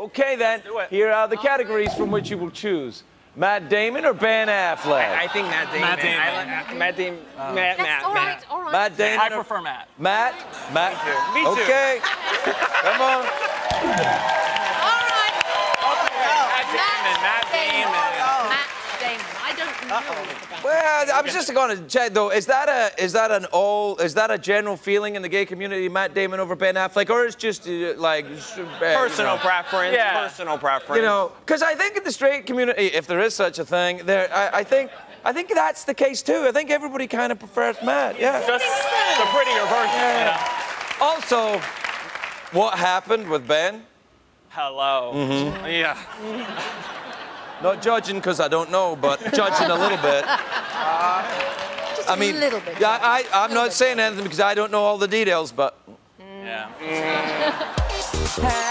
Okay, then. Here are the categories from which you will choose Matt Damon or Ben Affleck? I think Matt Damon. Matt Damon. I like Matt Damon. Matt, oh. Matt, all right, Matt. all right. Matt Damon. I or- prefer Matt. Matt? Matt? Me too. Okay. Come on. All right. Matt Damon. Matt Damon. Matt Damon. I don't know about Well, I was just going to check though. Is that a is that an all is that a general feeling in the gay community, Matt Damon over Ben Affleck, or is just uh, like uh, Personal you know, preference. Yeah. Personal preference. You know, because I think in the straight community, if there is such a thing, there I, I think I think that's the case too. I think everybody kind of prefers Matt. Yeah. just the prettier version. Also, what happened with Ben? Hello. Mm-hmm. Yeah. Not judging because I don't know, but judging a little bit. I mean, a little bit. Yeah, I, I'm not saying anything because I don't know all the details, but Yeah. Hey.